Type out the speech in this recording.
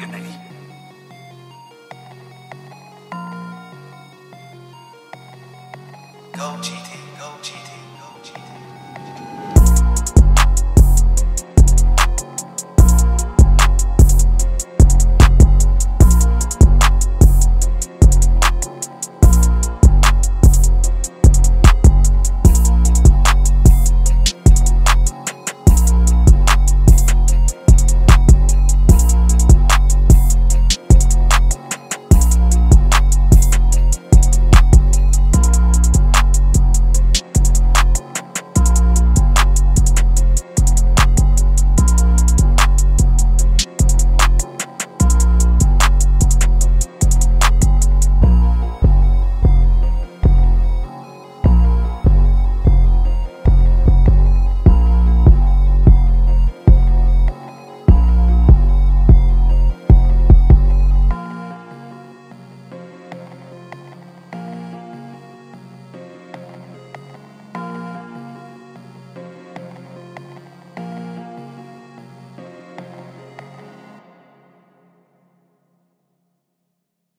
Go, GT.